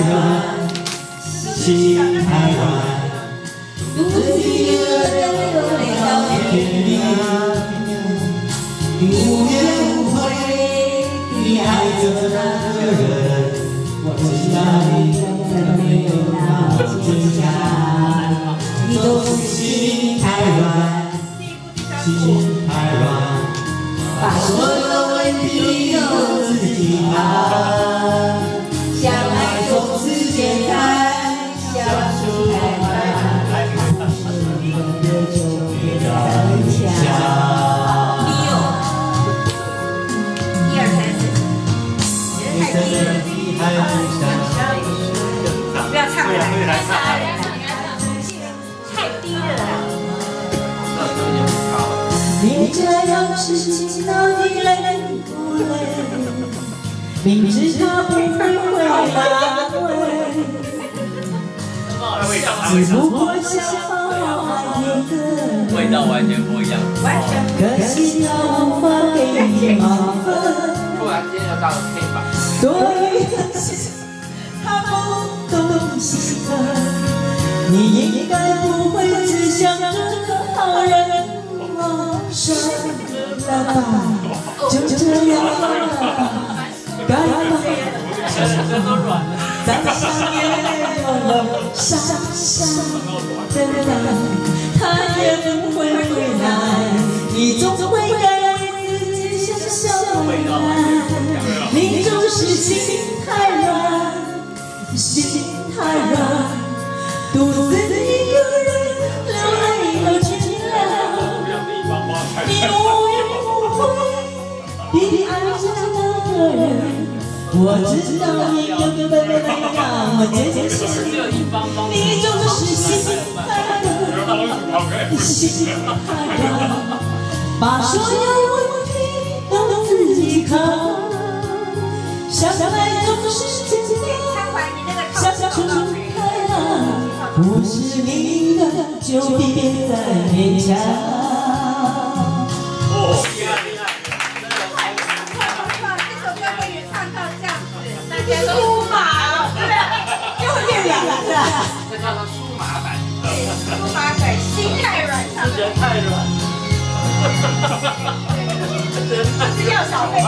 软，心太软，独自一个人流到天明，无怨无悔地爱着那个人，我知道你根本没有不要唱了，太低了。你这样痴情到底累不累？明知他不会回来，只不过想爱一个味道完全不一样。可惜他无法给你满分。突然间要到了配吧。对的事，他不懂心疼。你应该不会只想着好人，算了吧，就这样吧。该放人都软了。再想也没有傻傻的亮。你无怨无悔地爱着那个人。我知道你根本没那么坚强，你总是心太软，心太软，把所有问题都自己扛。相爱总是简单，相处太难，不是你的就别再勉强。叫做出马版。出马仔心太软，唱人太软。哈哈哈！哈哈！哈哈这个要要小费的。